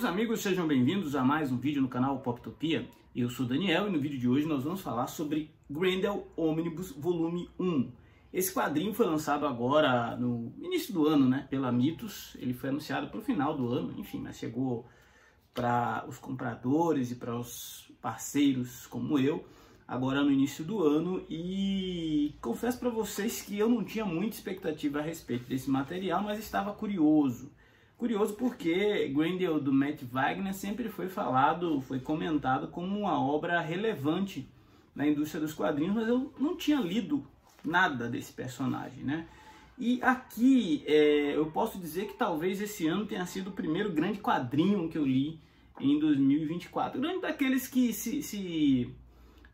Queridos amigos, sejam bem-vindos a mais um vídeo no canal Poptopia. Eu sou Daniel e no vídeo de hoje nós vamos falar sobre Grendel Omnibus Volume 1. Esse quadrinho foi lançado agora no início do ano, né, pela Mitos. Ele foi anunciado para o final do ano, enfim, mas chegou para os compradores e para os parceiros como eu agora no início do ano e confesso para vocês que eu não tinha muita expectativa a respeito desse material, mas estava curioso. Curioso porque Grendel do Matt Wagner sempre foi falado, foi comentado como uma obra relevante na indústria dos quadrinhos, mas eu não tinha lido nada desse personagem, né? E aqui é, eu posso dizer que talvez esse ano tenha sido o primeiro grande quadrinho que eu li em 2024. Grande daqueles que se. se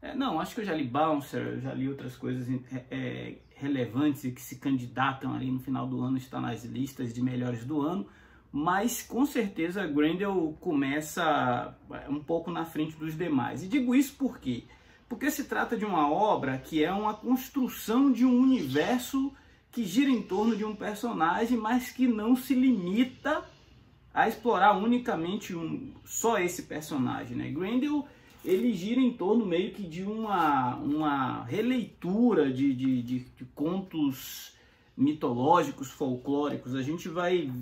é, não, acho que eu já li Bouncer, já li outras coisas é, é relevantes e que se candidatam ali no final do ano, está nas listas de melhores do ano mas com certeza Grendel começa é, um pouco na frente dos demais. E digo isso por quê? Porque se trata de uma obra que é uma construção de um universo que gira em torno de um personagem, mas que não se limita a explorar unicamente um, só esse personagem. Né? Grendel ele gira em torno meio que de uma, uma releitura de, de, de, de contos mitológicos, folclóricos. A gente vai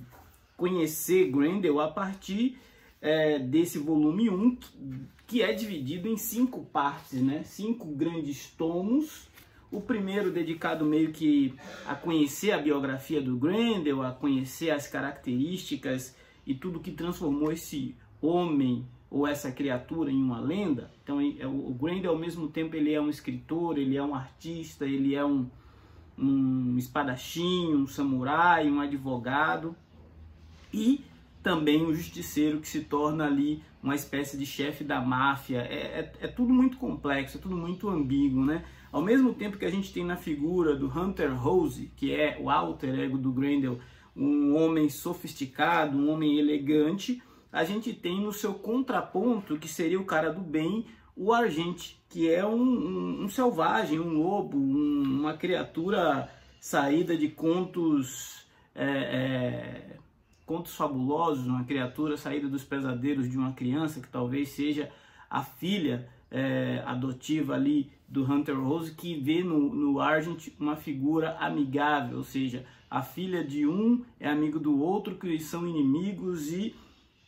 conhecer Grendel a partir é, desse volume 1, que é dividido em cinco partes, né? cinco grandes tomos. O primeiro dedicado meio que a conhecer a biografia do Grendel, a conhecer as características e tudo que transformou esse homem ou essa criatura em uma lenda. Então, é, o Grendel, ao mesmo tempo, ele é um escritor, ele é um artista, ele é um, um espadachim, um samurai, um advogado e também o justiceiro que se torna ali uma espécie de chefe da máfia. É, é, é, tudo muito complexo, é tudo muito ambíguo, né? Ao mesmo tempo que a gente tem na figura do Hunter Rose, que é o alter ego do Grendel, um homem sofisticado, um homem elegante, a gente tem no seu contraponto, que seria o cara do bem, o Argente, que é um, um, um selvagem, um lobo, um, uma criatura saída de contos é, é, contos fabulosos, uma criatura saída dos pesadelos de uma criança que talvez seja a filha é, adotiva ali do Hunter Rose, que vê no, no Argent uma figura amigável, ou seja, a filha de um é amigo do outro, que são inimigos e,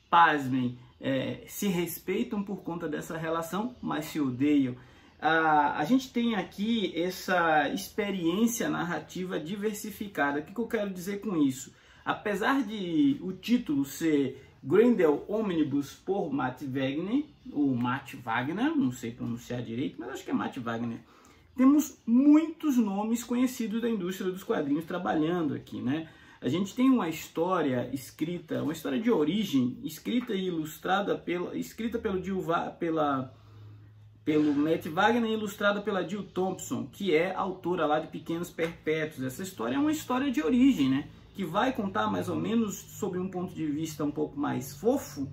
pasmem, é, se respeitam por conta dessa relação, mas se odeiam. A, a gente tem aqui essa experiência narrativa diversificada. O que, que eu quero dizer com isso? Apesar de o título ser Grendel Omnibus por Matt Wagner, ou Matt Wagner, não sei pronunciar direito, mas acho que é Matt Wagner. Temos muitos nomes conhecidos da indústria dos quadrinhos trabalhando aqui, né? A gente tem uma história escrita, uma história de origem, escrita e ilustrada pela, escrita pelo pela pelo Matt Wagner e ilustrada pela Jill Thompson, que é autora lá de Pequenos Perpétuos. Essa história é uma história de origem, né? Que vai contar mais ou menos sobre um ponto de vista um pouco mais fofo,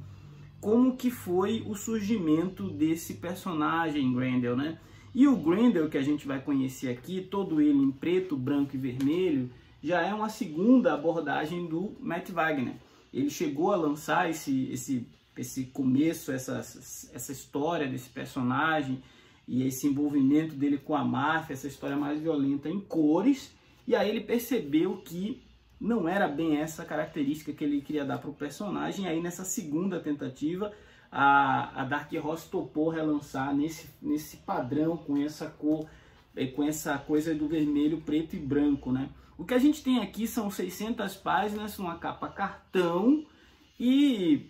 como que foi o surgimento desse personagem Grendel, né? E o Grendel que a gente vai conhecer aqui, todo ele em preto, branco e vermelho, já é uma segunda abordagem do Matt Wagner. Ele chegou a lançar esse, esse, esse começo, essa, essa história desse personagem e esse envolvimento dele com a máfia, essa história mais violenta em cores, e aí ele percebeu que não era bem essa característica que ele queria dar para o personagem. Aí nessa segunda tentativa, a, a Dark Horse topou relançar nesse, nesse padrão, com essa cor, eh, com essa coisa do vermelho, preto e branco, né? O que a gente tem aqui são 600 páginas, uma capa cartão e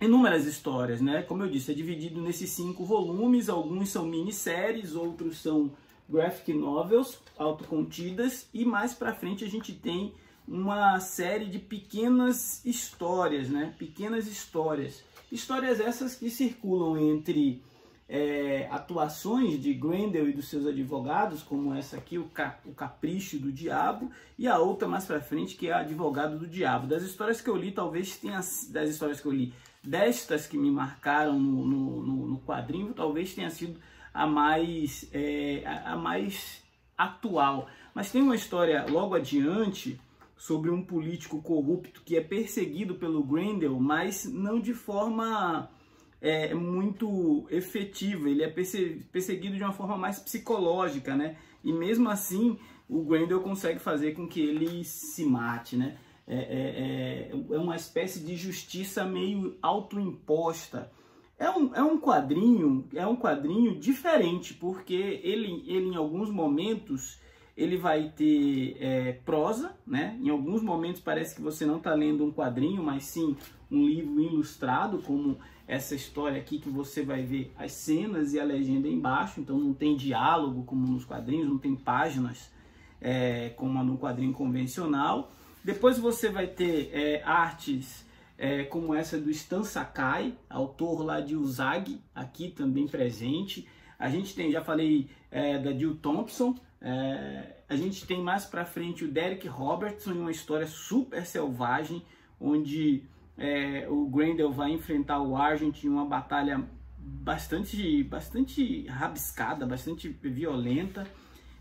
inúmeras histórias, né? Como eu disse, é dividido nesses cinco volumes, alguns são minisséries, outros são graphic novels autocontidas e mais para frente a gente tem uma série de pequenas histórias, né? Pequenas histórias. Histórias essas que circulam entre é, atuações de Grendel e dos seus advogados, como essa aqui, o, o Capricho do Diabo, e a outra mais para frente, que é Advogado do Diabo. Das histórias que eu li, talvez tenha, das histórias que eu li, destas que me marcaram no, no, no, no quadrinho, talvez tenha sido a mais, é, a, a mais atual. Mas tem uma história logo adiante sobre um político corrupto que é perseguido pelo Grendel, mas não de forma é, muito efetiva, ele é perseguido de uma forma mais psicológica, né? E mesmo assim, o Grendel consegue fazer com que ele se mate, né? É, é, é, é uma espécie de justiça meio autoimposta. É um, é um quadrinho, é um quadrinho diferente, porque ele, ele em alguns momentos ele vai ter é, prosa, né? Em alguns momentos parece que você não está lendo um quadrinho, mas sim um livro ilustrado, como essa história aqui que você vai ver as cenas e a legenda embaixo. Então não tem diálogo como nos quadrinhos, não tem páginas é, como no quadrinho convencional. Depois você vai ter é, artes é, como essa do Stan Sakai, autor lá de Usagi, aqui também presente. A gente tem, já falei é, da Jill Thompson, é, a gente tem mais para frente o Derek Robertson, uma história super selvagem, onde é, o Grendel vai enfrentar o Argent em uma batalha bastante, bastante rabiscada, bastante violenta.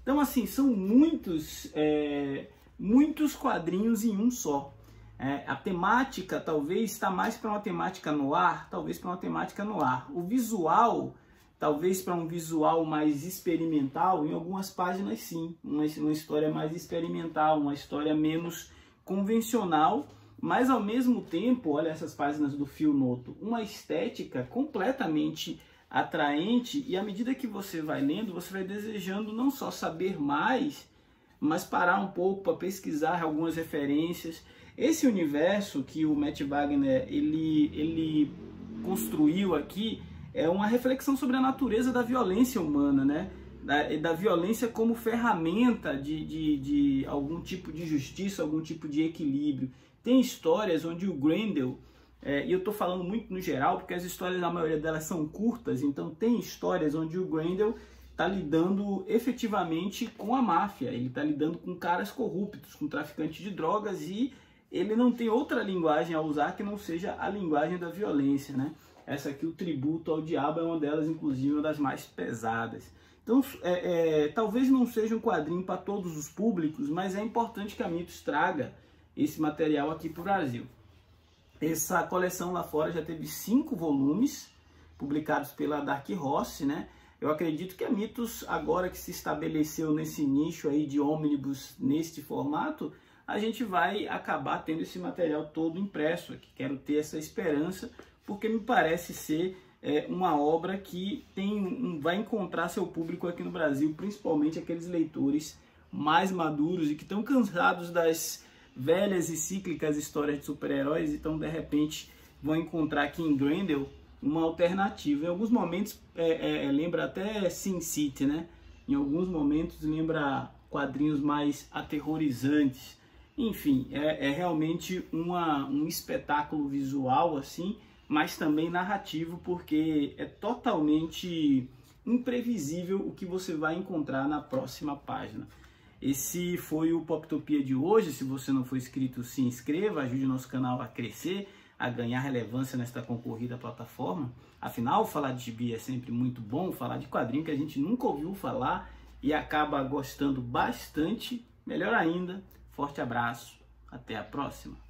Então, assim, são muitos, é, muitos quadrinhos em um só. É, a temática talvez está mais para uma temática no ar, talvez para uma temática no ar. O visual talvez para um visual mais experimental, em algumas páginas sim, uma, uma história mais experimental, uma história menos convencional, mas ao mesmo tempo, olha essas páginas do Fio Noto, uma estética completamente atraente e à medida que você vai lendo, você vai desejando não só saber mais, mas parar um pouco para pesquisar algumas referências. Esse universo que o Matt Wagner ele, ele construiu aqui, é uma reflexão sobre a natureza da violência humana, né? Da, da violência como ferramenta de, de, de, algum tipo de justiça, algum tipo de equilíbrio. Tem histórias onde o Grendel, é, e eu estou falando muito no geral, porque as histórias, a maioria delas são curtas, então tem histórias onde o Grendel está lidando efetivamente com a máfia, ele está lidando com caras corruptos, com traficantes de drogas e ele não tem outra linguagem a usar que não seja a linguagem da violência, né? Essa aqui, o tributo ao diabo, é uma delas, inclusive, uma das mais pesadas. Então, é, é, talvez não seja um quadrinho para todos os públicos, mas é importante que a Mitos traga esse material aqui para o Brasil. Essa coleção lá fora já teve cinco volumes publicados pela Dark Horse, né? Eu acredito que a Mitos, agora que se estabeleceu nesse nicho aí de ônibus neste formato, a gente vai acabar tendo esse material todo impresso. Quero ter essa esperança porque me parece ser é, uma obra que tem, um, vai encontrar seu público aqui no Brasil, principalmente aqueles leitores mais maduros e que estão cansados das velhas e cíclicas histórias de super-heróis, então de repente vão encontrar aqui em Grendel uma alternativa. Em alguns momentos é, é, é, lembra até Sin City, né? Em alguns momentos lembra quadrinhos mais aterrorizantes. Enfim, é, é realmente uma, um espetáculo visual assim mas também narrativo, porque é totalmente imprevisível o que você vai encontrar na próxima página. Esse foi o Poptopia de hoje. Se você não for inscrito, se inscreva, ajude o nosso canal a crescer, a ganhar relevância nesta concorrida plataforma. Afinal, falar de gibi é sempre muito bom, falar de quadrinho que a gente nunca ouviu falar e acaba gostando bastante. Melhor ainda, forte abraço, até a próxima.